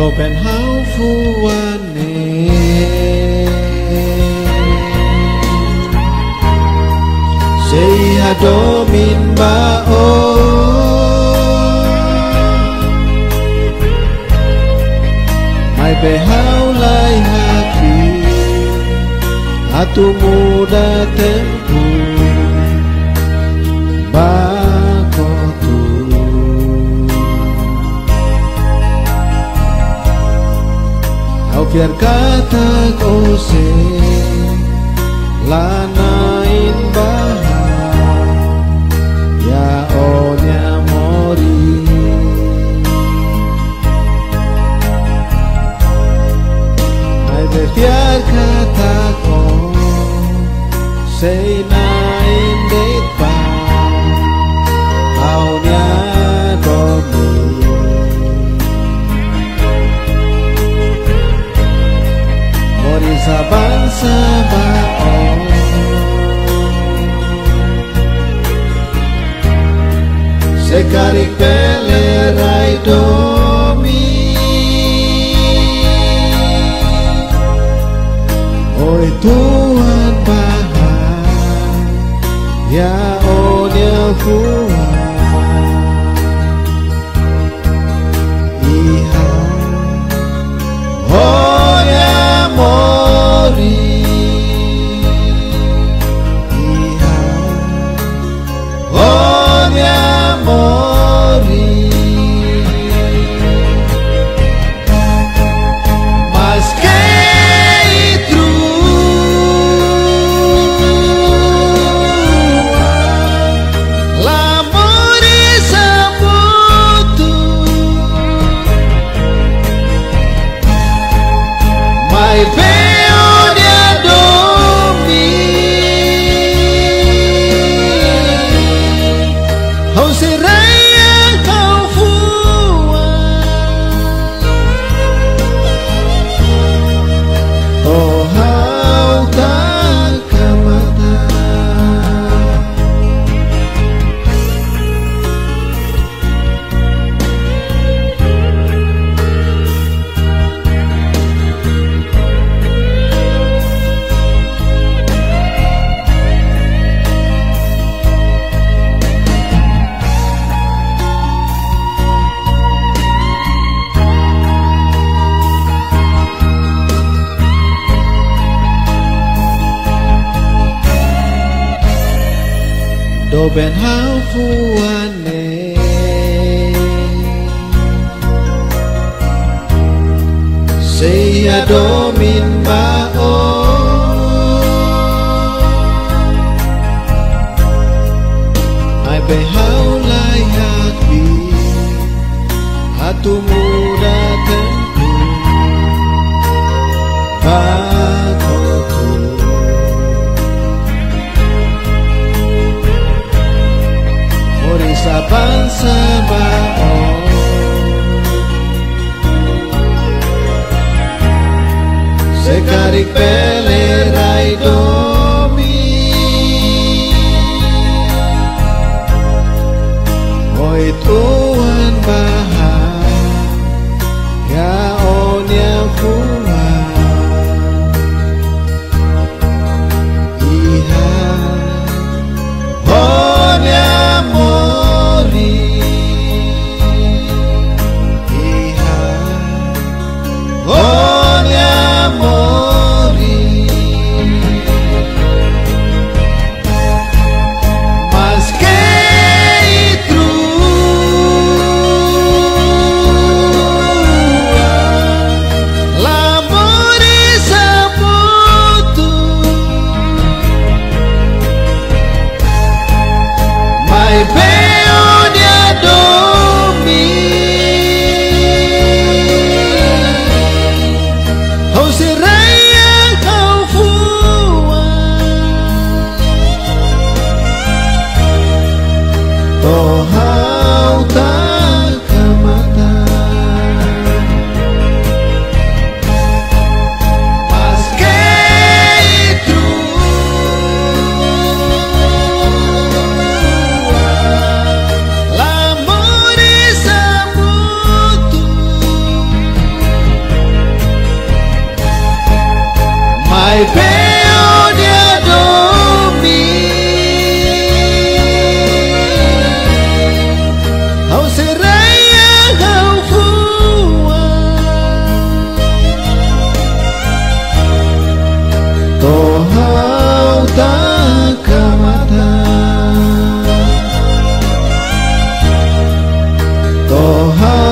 Dopenhau Fuane Seha Domin Bao Mai Behau Lai Hati Hatu Muda Tempu biar kata kose lanain bahaya onya mori Ay biar kata kose lanain Caribe. đồ bèn háo phu an nề. Say I saban sabao Se caric pele rai domi Oi torral da camada. Mas quem trua l'amores amuto, my baby. to